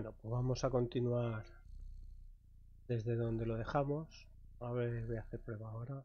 Bueno, pues vamos a continuar desde donde lo dejamos. A ver, voy a hacer prueba ahora.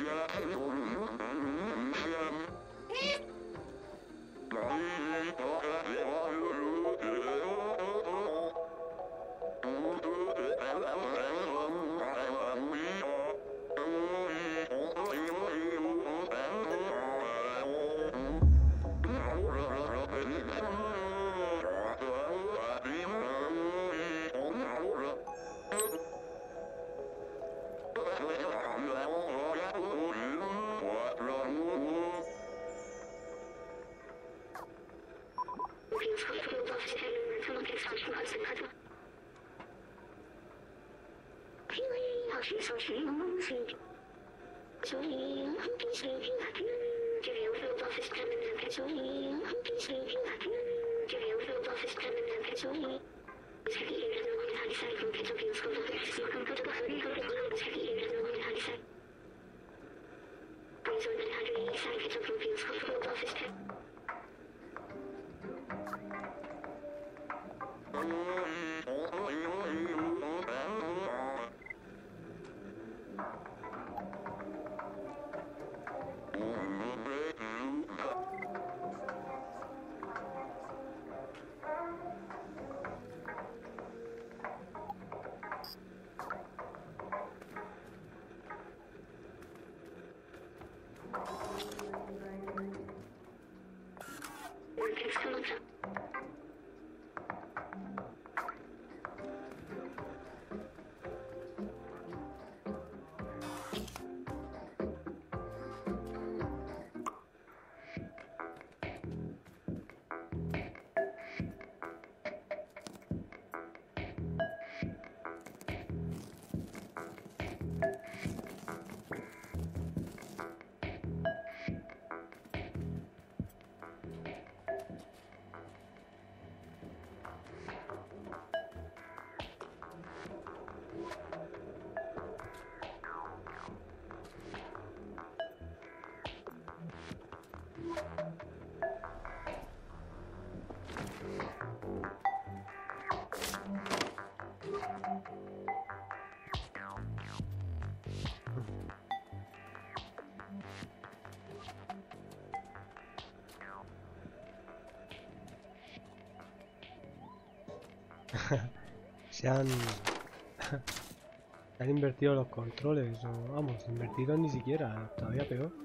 يا exclusive. se han... se han invertido los controles, o vamos, invertido ni siquiera, todavía peor.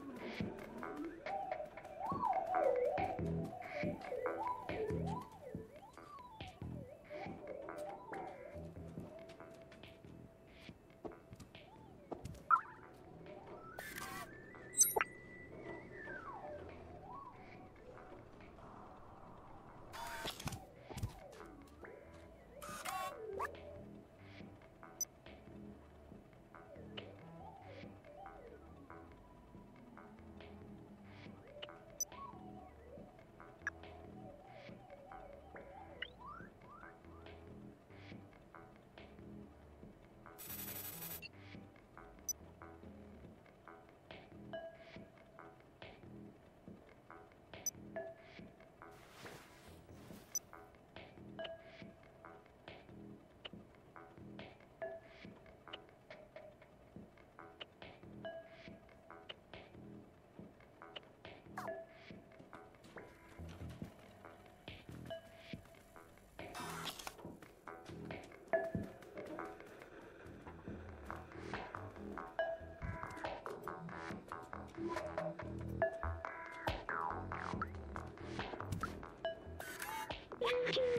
watching.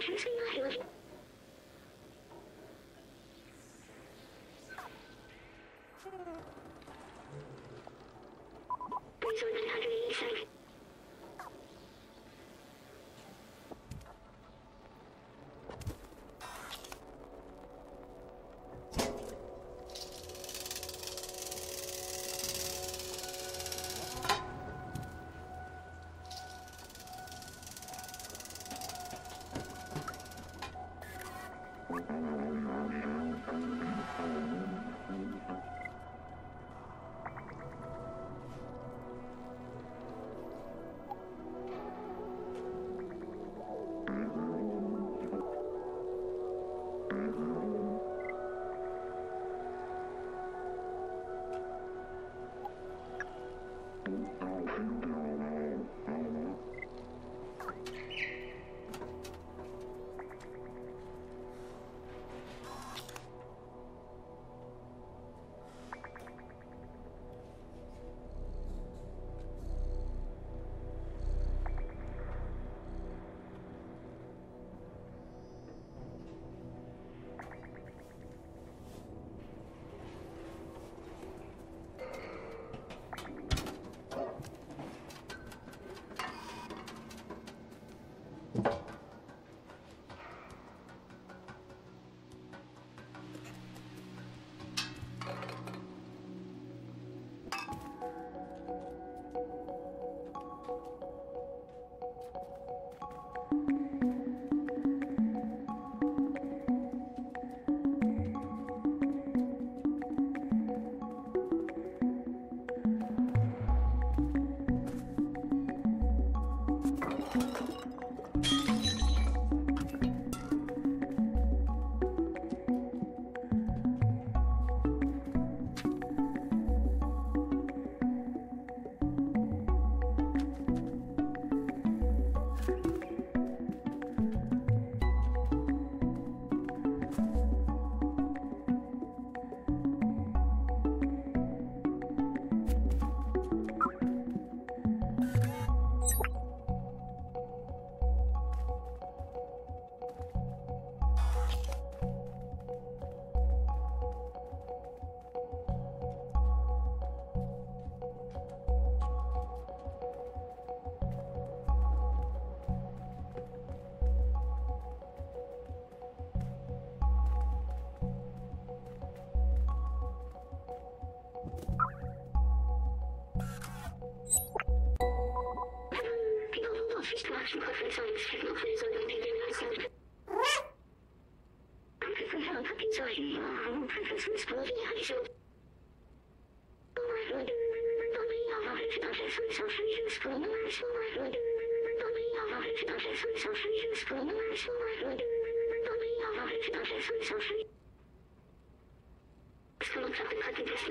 噴水があります。Please run and hide inside.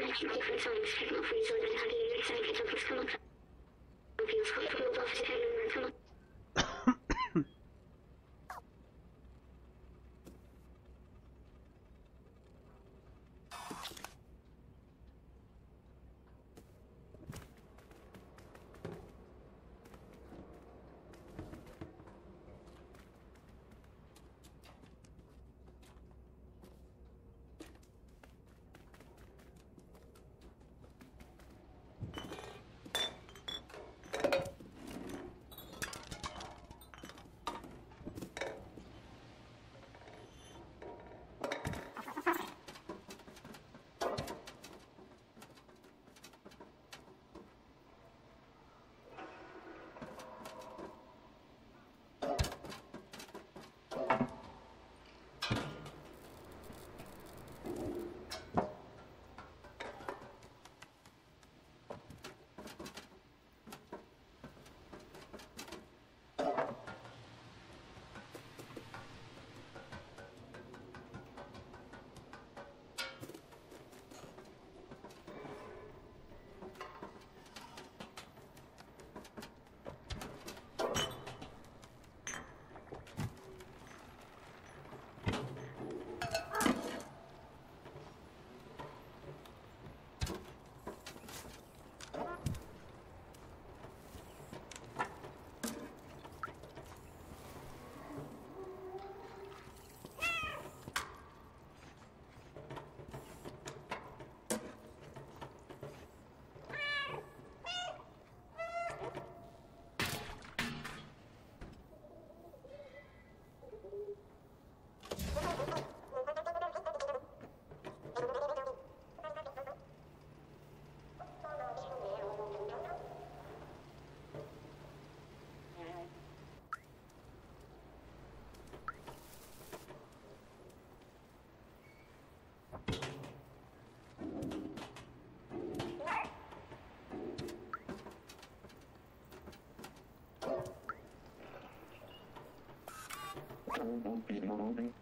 scientific results have not resulted in having an moving, keep moving.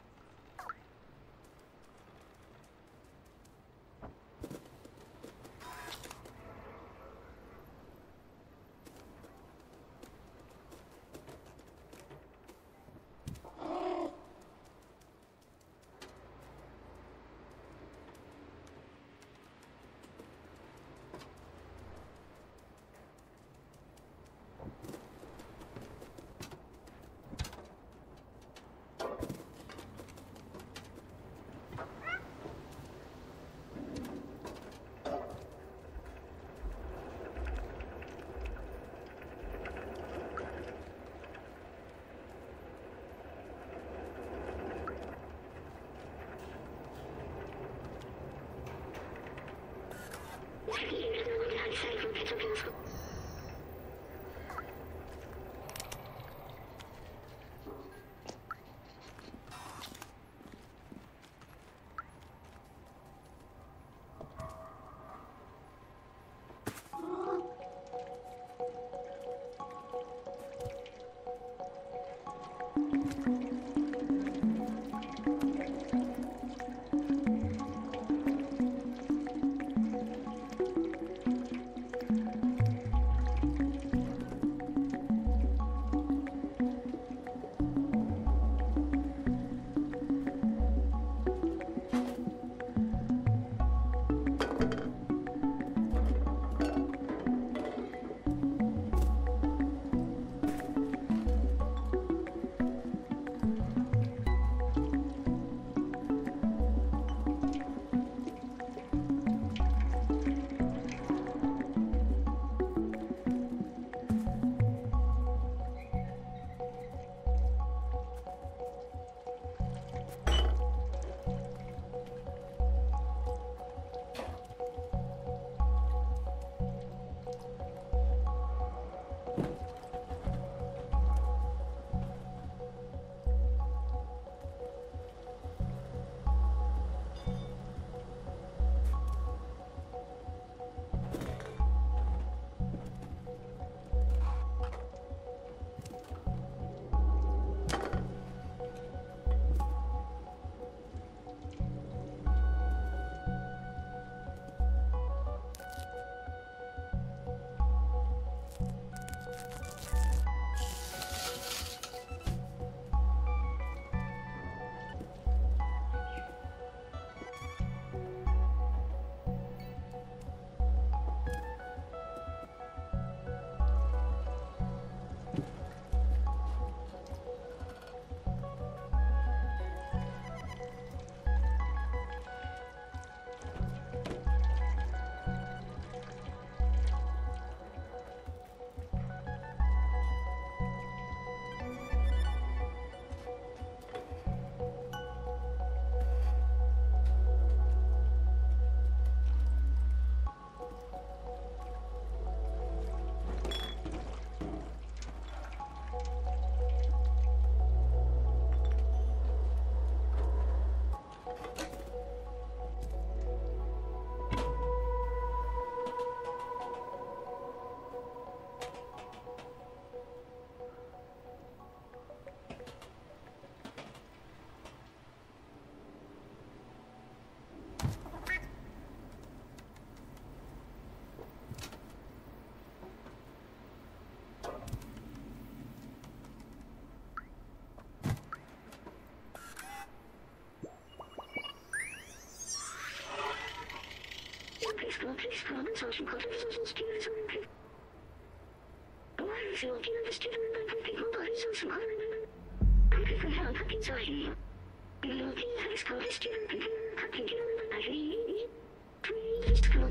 Three, two,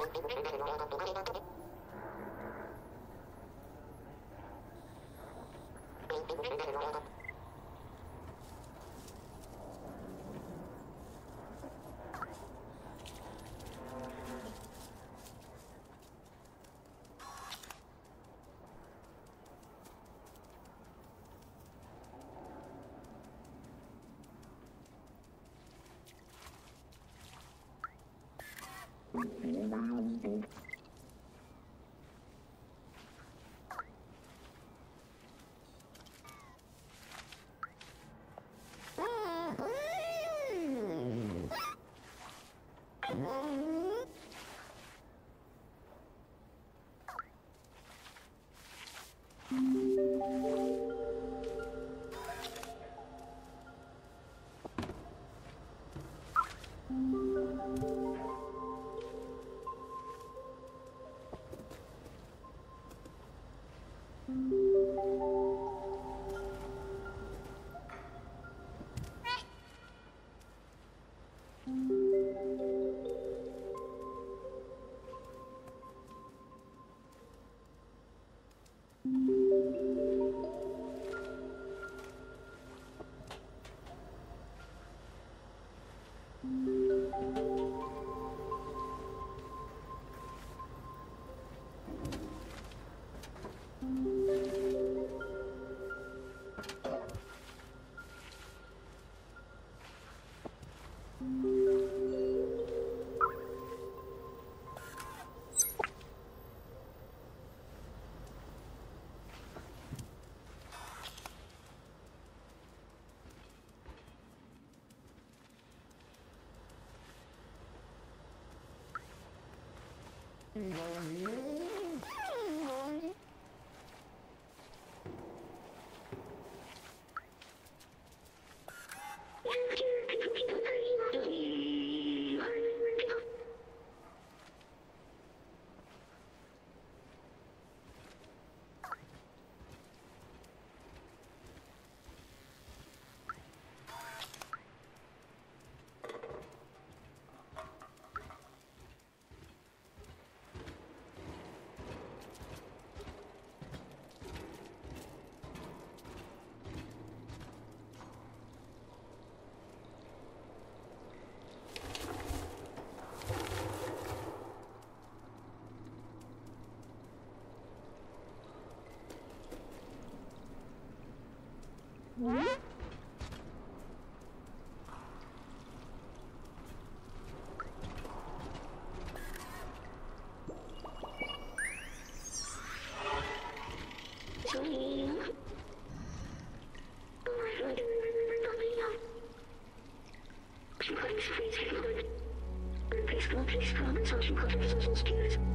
Thank you. Thank you. świecie widać. Please come, please come, it's something got a vision spirit.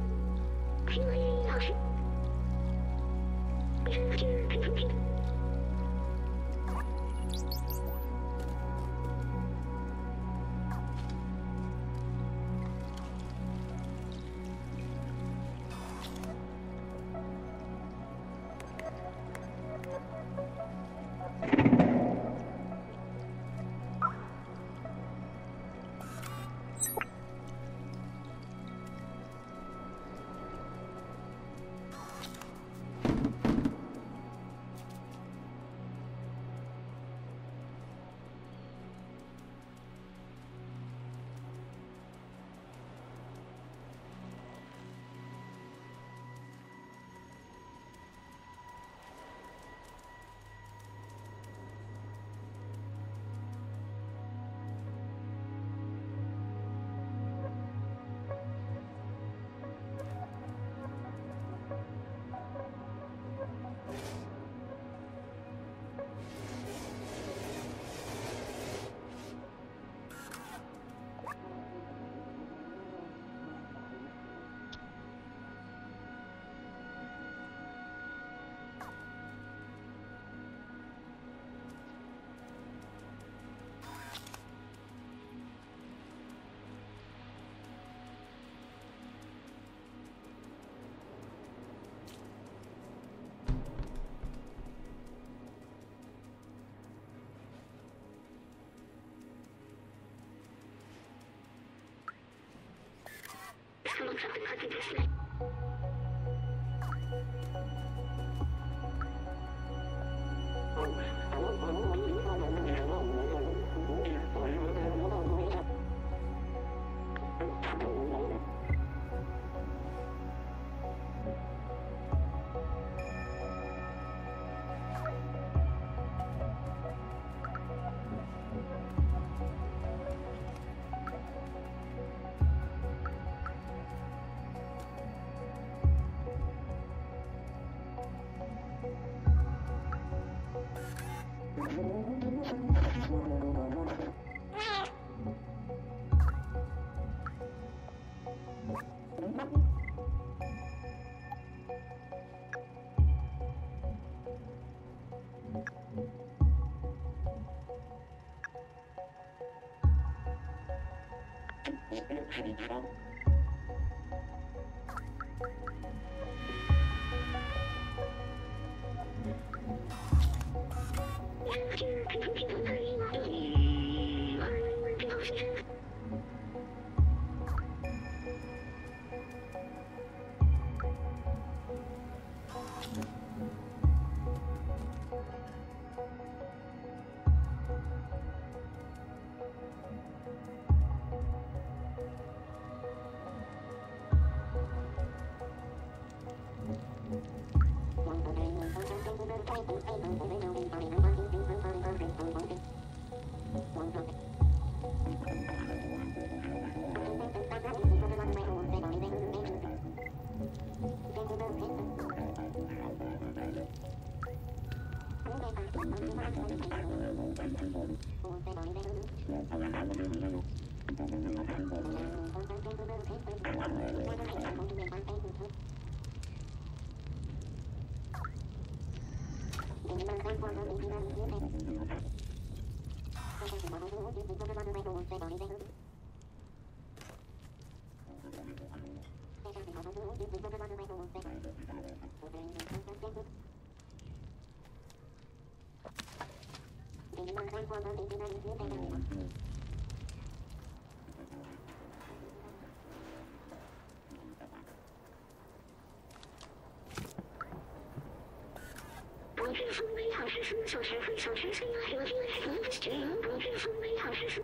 something I can just make. Pretty good. Thank you. 风美好是数，小时分小时岁呀，小时分小时岁呀，小时分美好是数。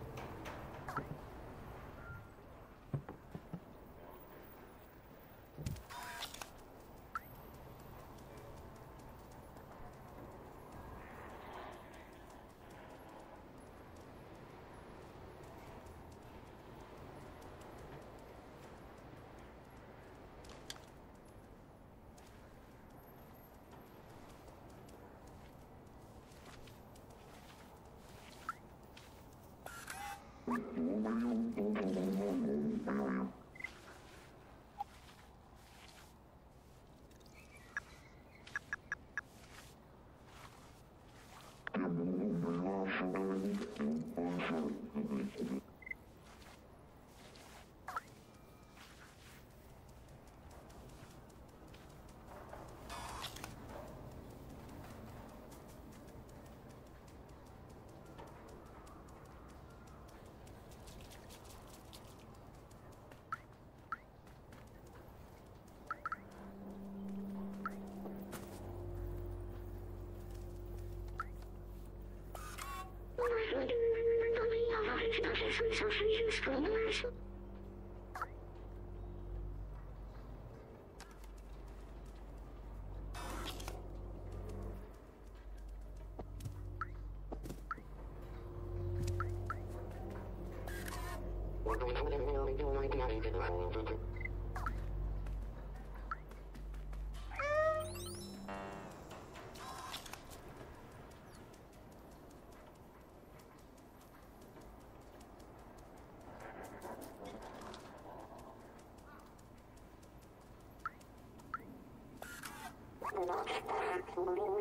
Thank you. Thank you.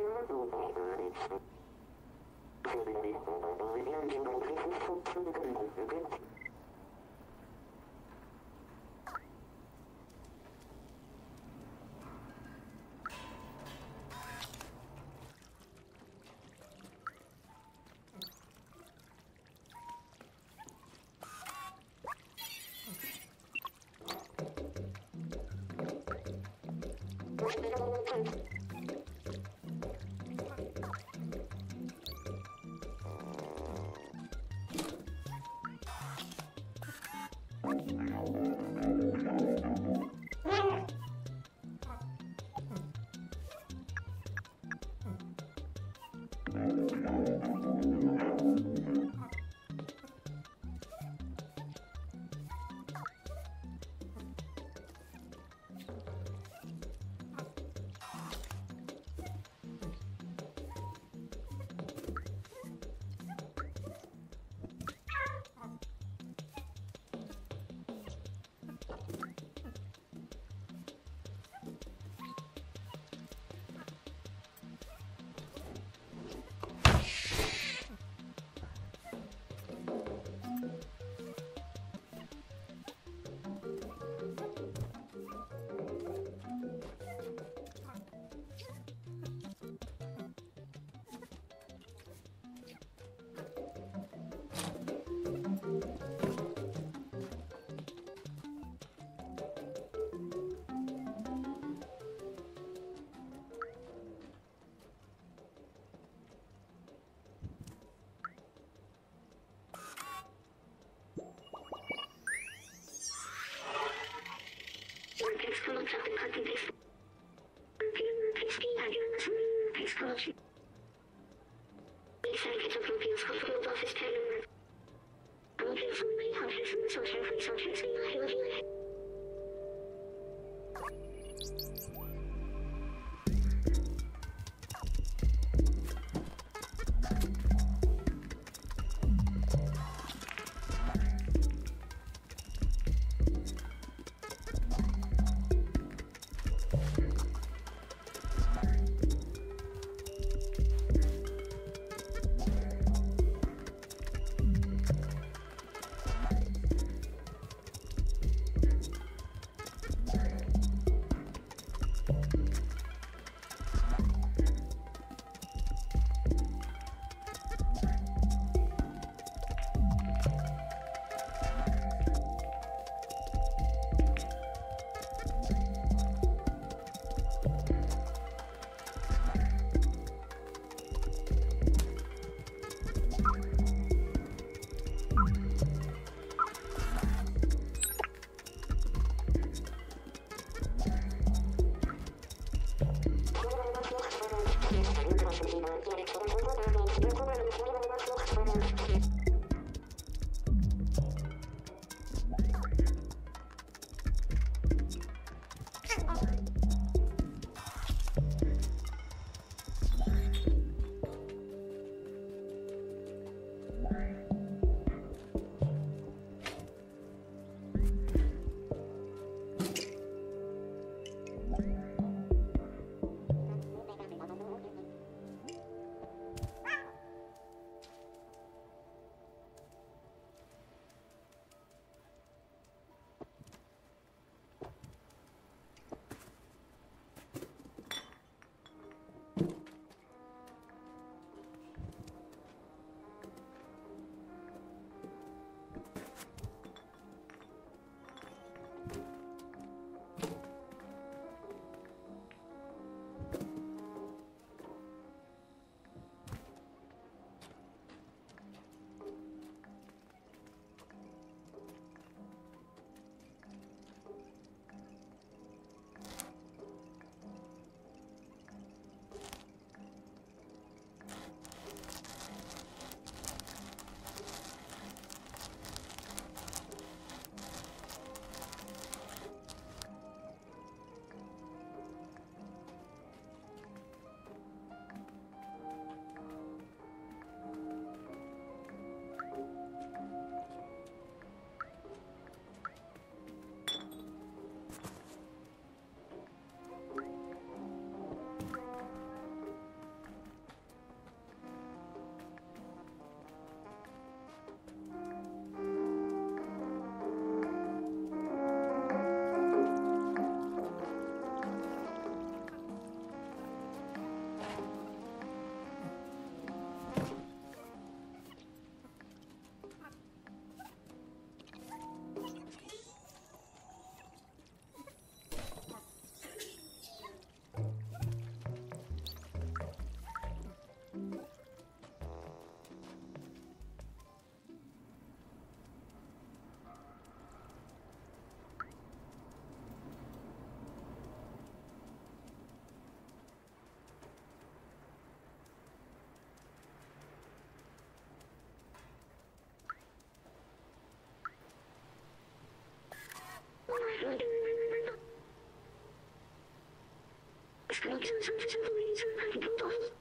vortex from the Chapakati District. Disconnection service information. Good off.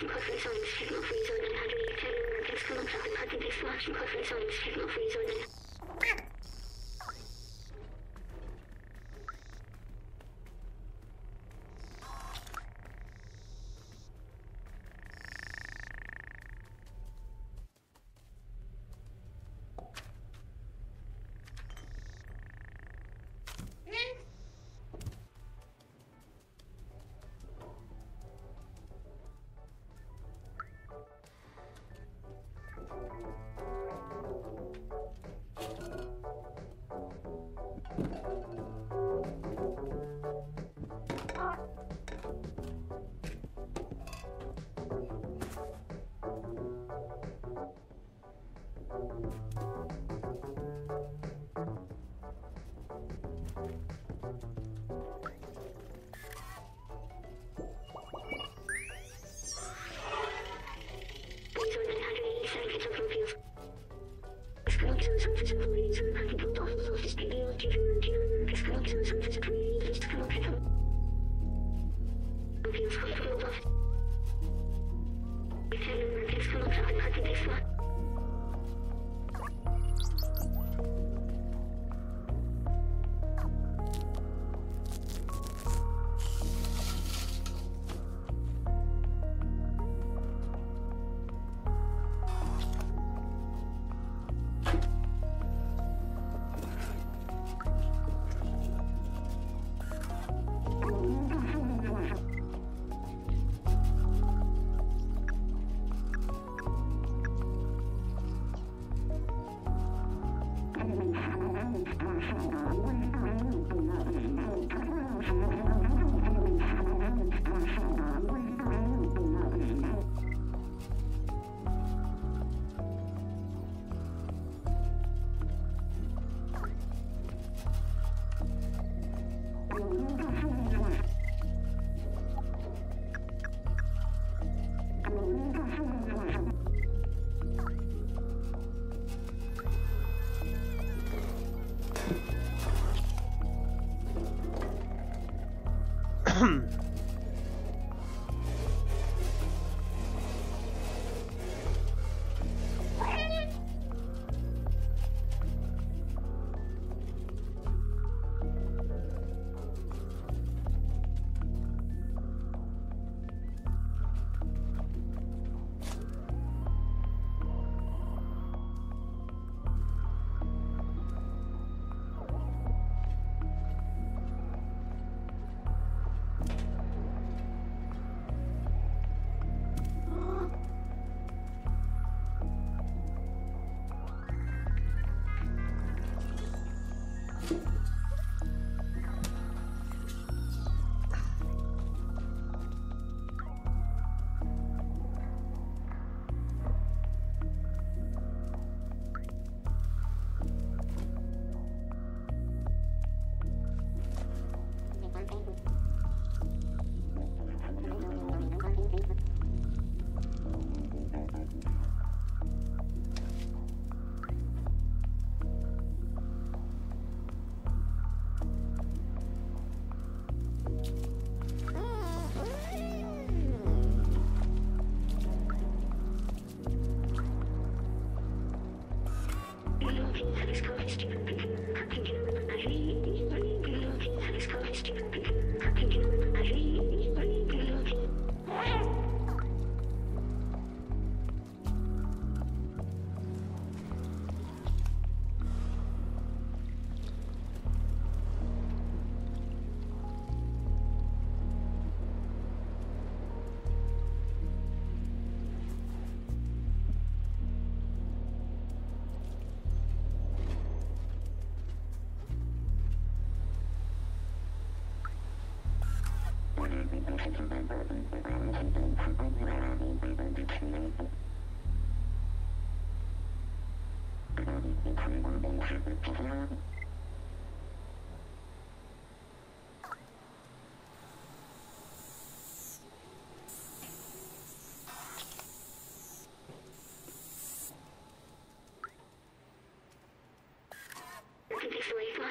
Signal Free Zone 110 Americans from across the parking lot. Signal Free Zone.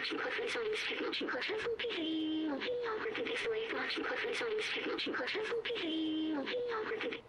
She pushes on his feet. She pushes on his. आकृति की सिवाय पांच मुखर संख्या इसकी पांच मुखर संख्या की आकृति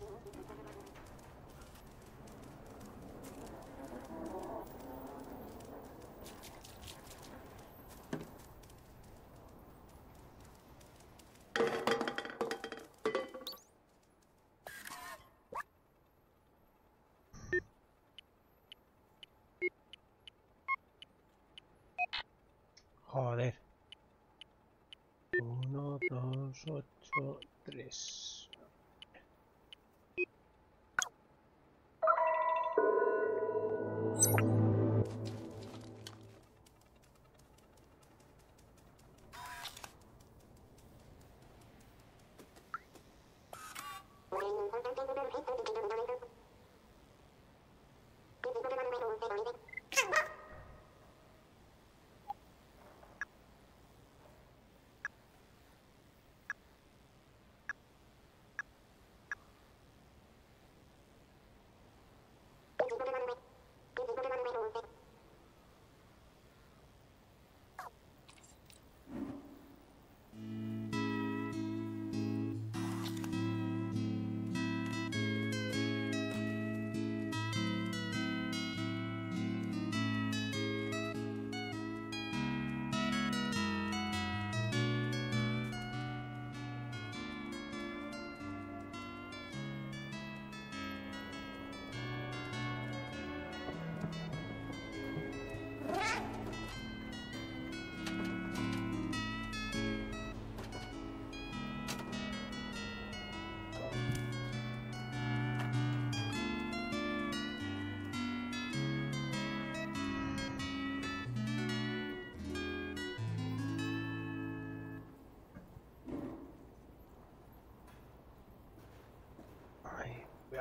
dos, ocho, tres. Ay, voy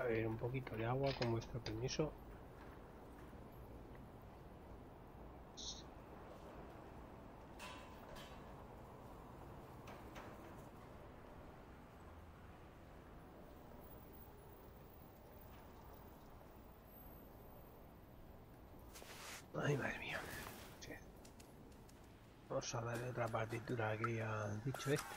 a beber un poquito de agua con vuestro permiso. Ay, madre mía. Vamos a darle otra partitura que ha dicho este.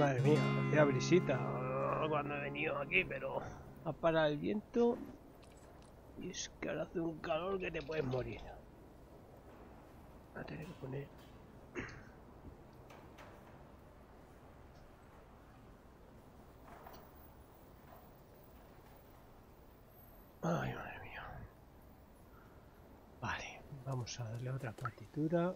Madre mía, hacía brisita cuando he venido aquí, pero ha parado el viento y es que ahora hace un calor que te puedes morir. Voy a tener que poner... Ay, madre mía. Vale, vamos a darle otra partitura.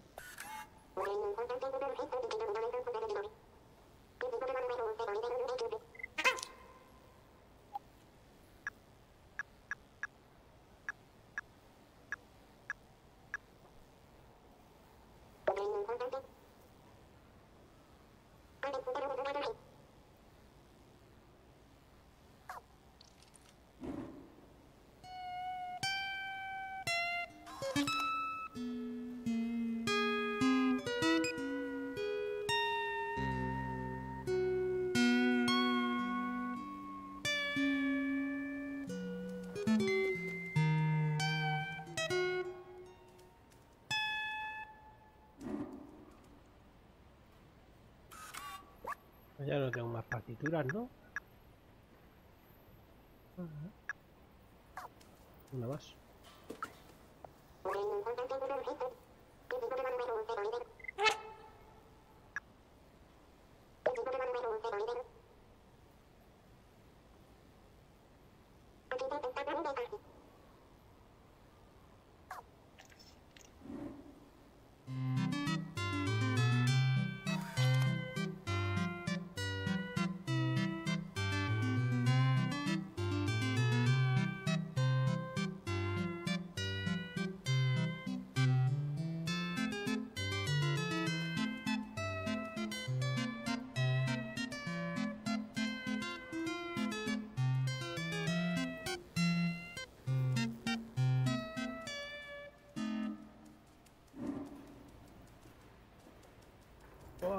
Ya no tengo más partituras, ¿no?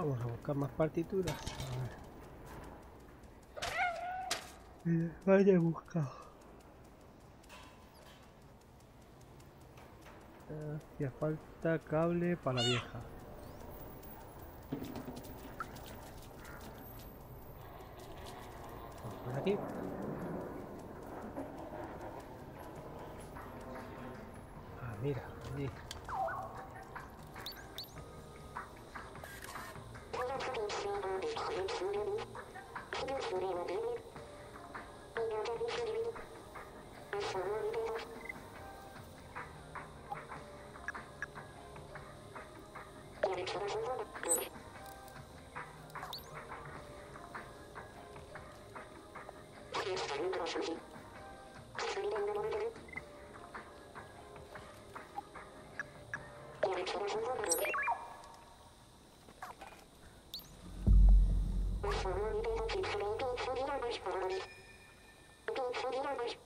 Vamos a buscar más partituras. A ver. Vaya a buscar. Hacía falta cable para la vieja. てる商品くすで埋められてる今そち想像内でそのリベートチップレイ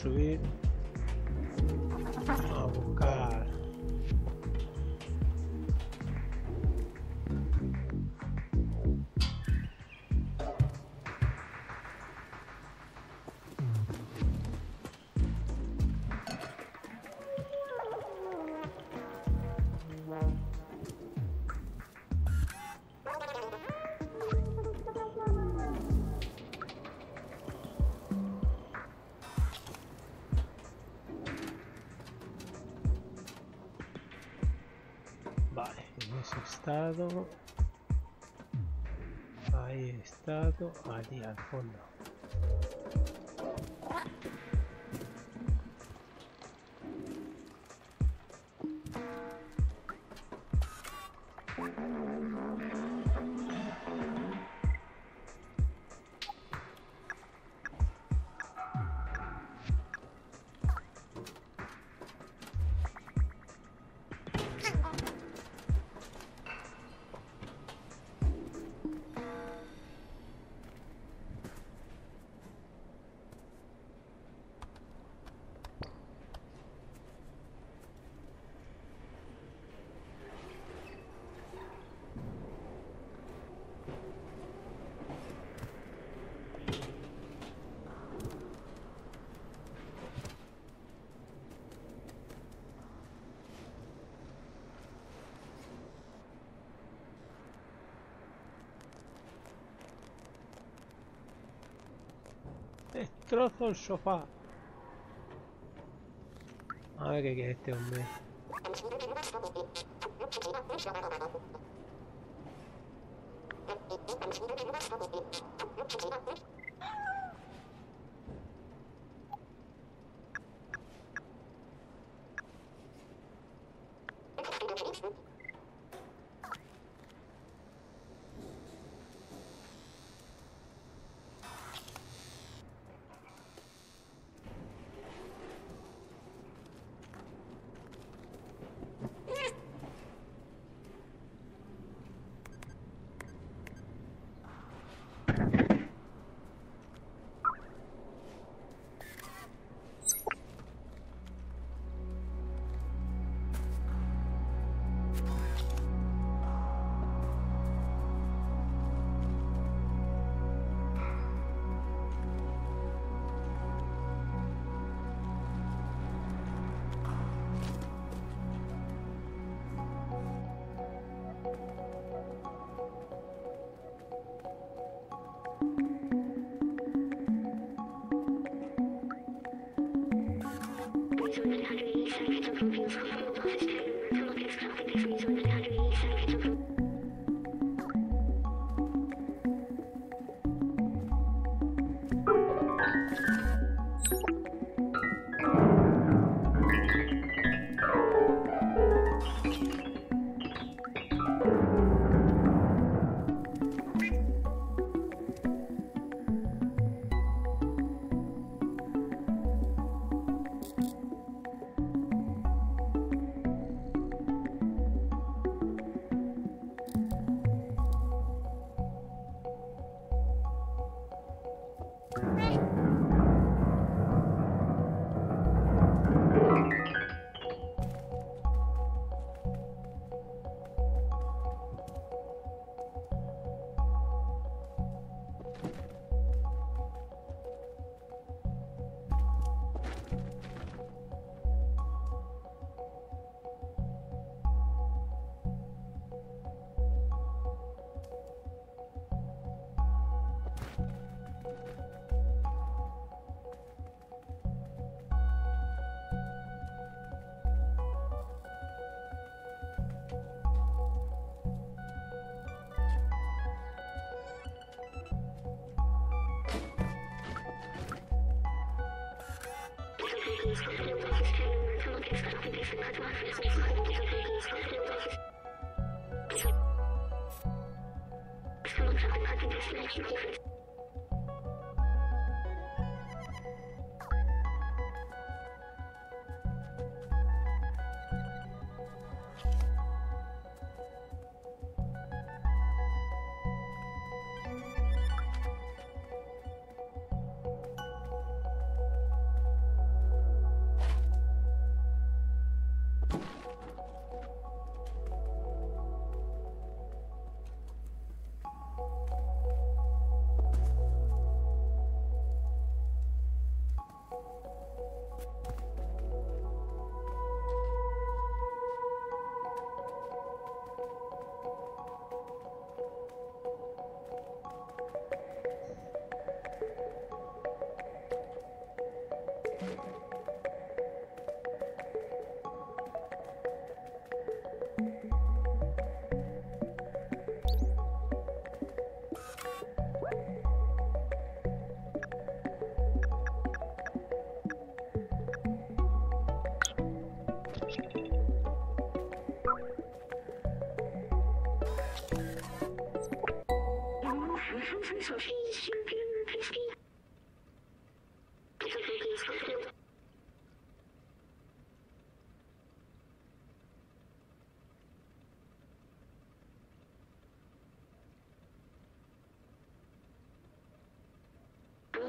subir estado. Ahí estado, allí al fondo. destrozo el sofá. A ver qué quiere este hombre.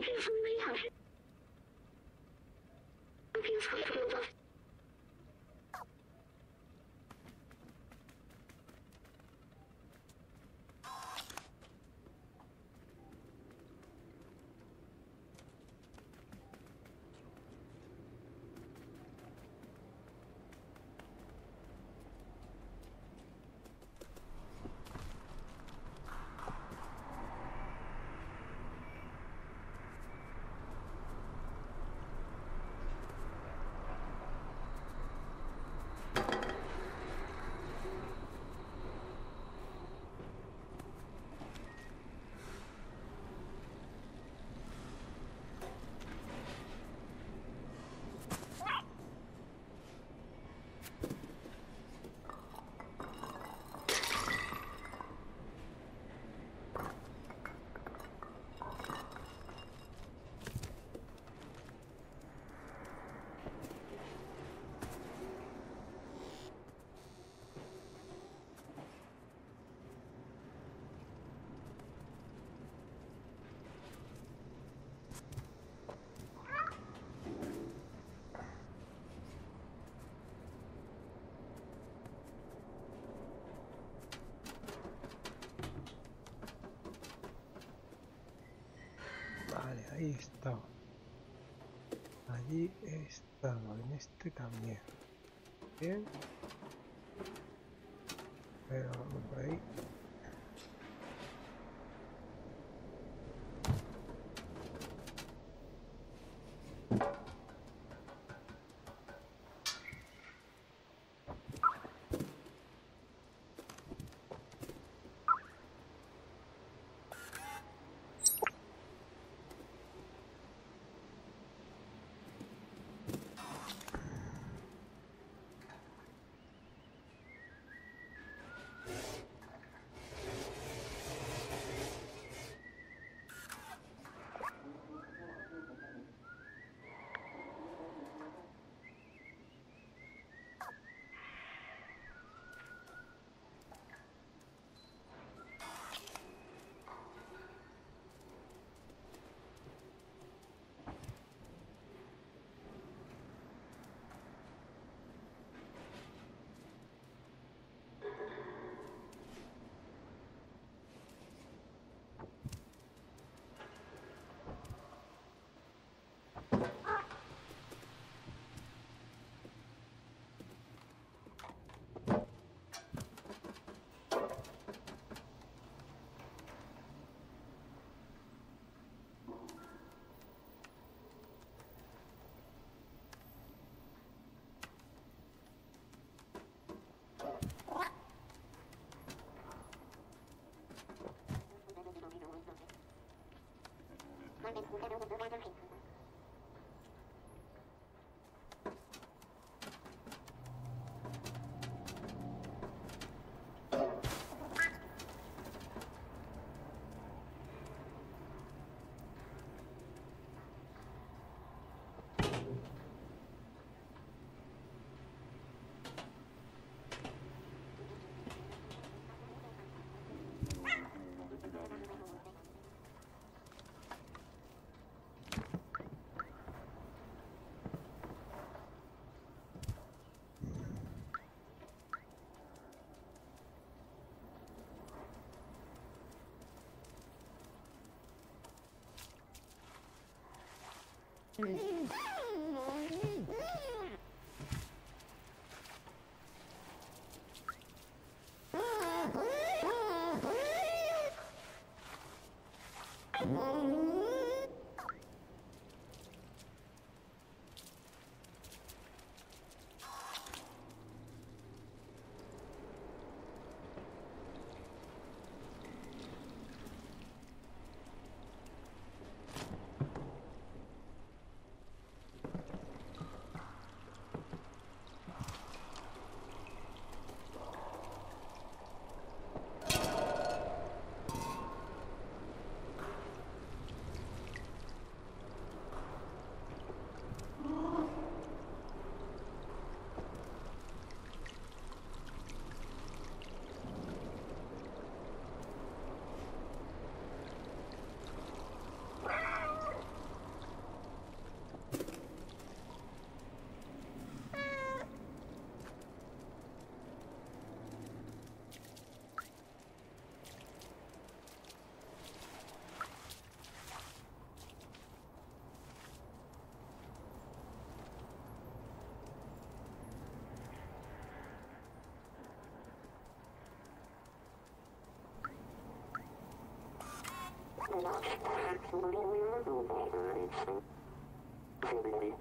是因为 ahí está. Allí he estado, en este también. Bien. Pero por ahí. 공간에 공간으로 녹아들 수 있다. Mm. Thank you.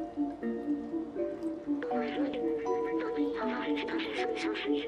上声一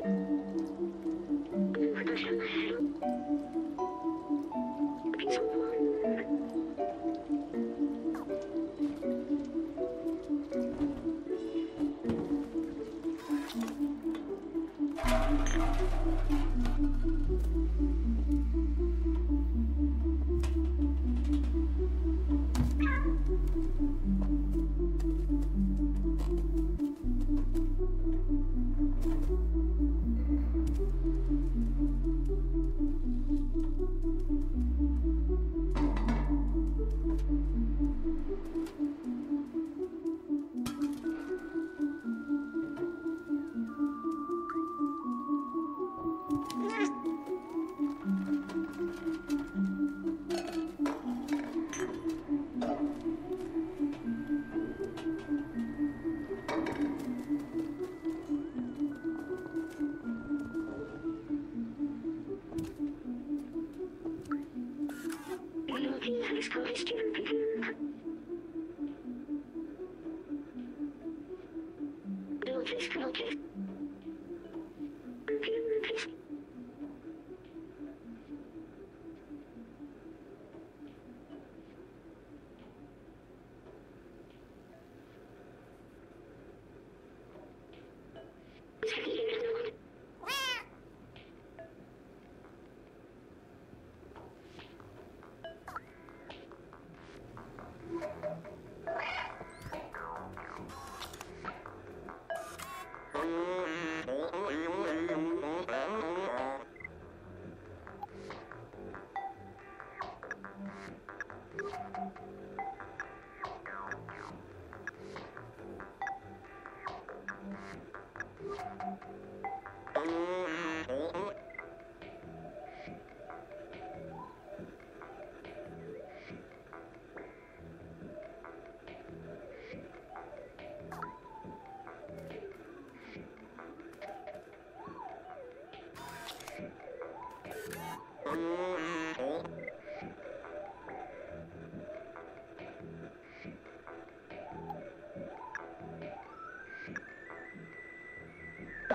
Yeah.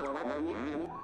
かもま。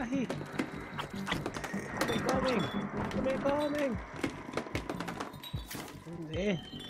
Ahi! May bombing! May bombing! Hindi.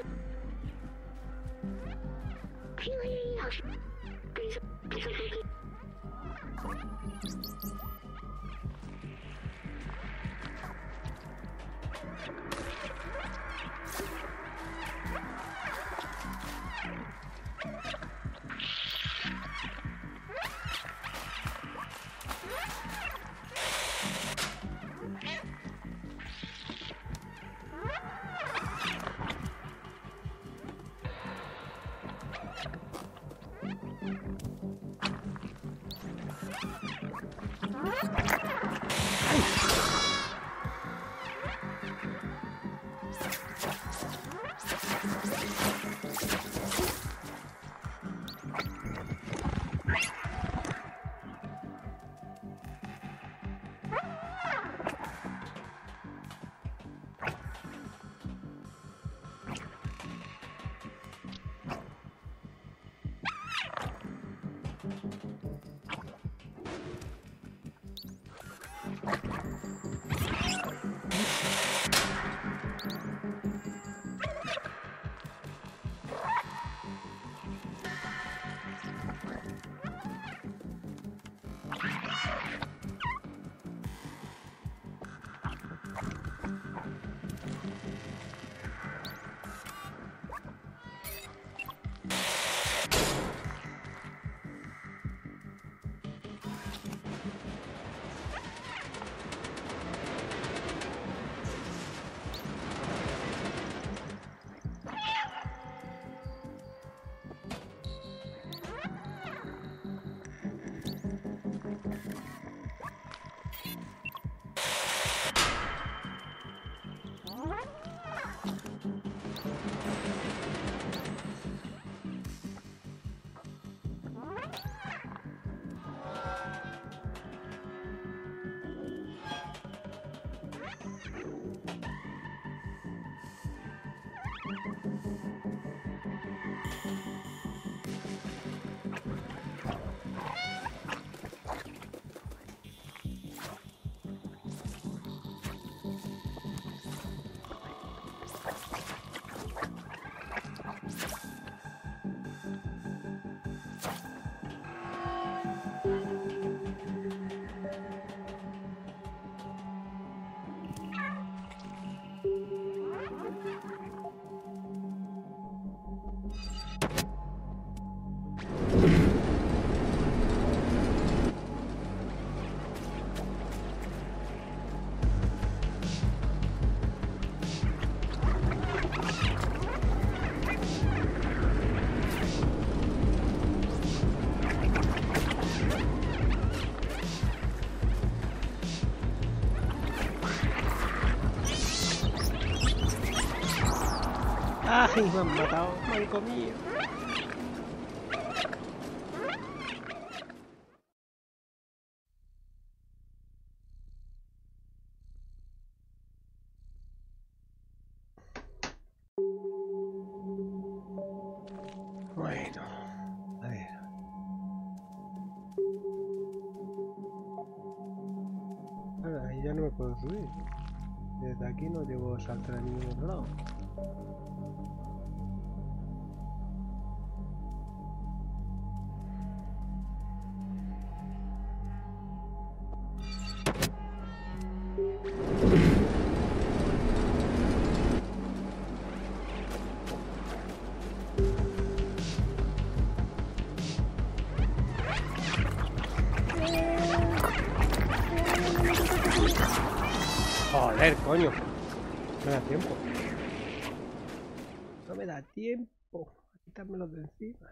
哎呀，不道，没个米。Joder, coño. No me da tiempo. No me da tiempo. Quitármelo de encima.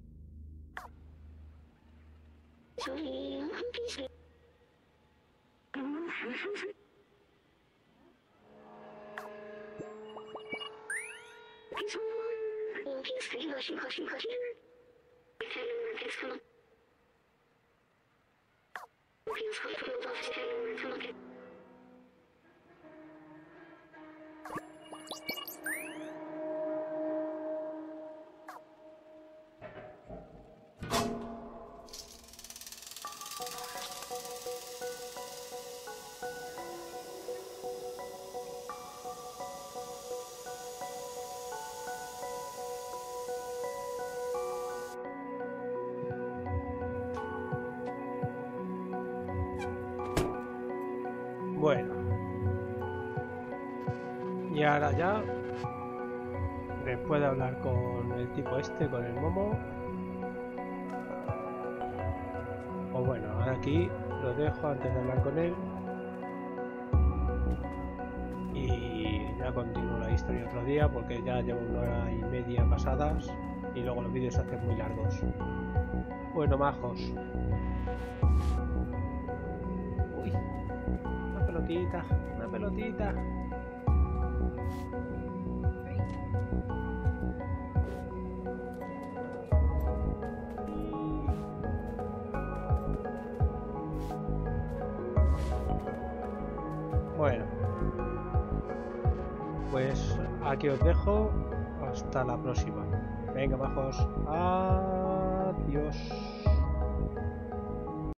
antes de hablar con él. Y ya continúo la historia otro día porque ya llevo una hora y media pasadas y luego los vídeos se hacen muy largos. Bueno, majos. Uy, una pelotita, una pelotita. Aquí os dejo. Hasta la próxima. Venga, majos. Adiós.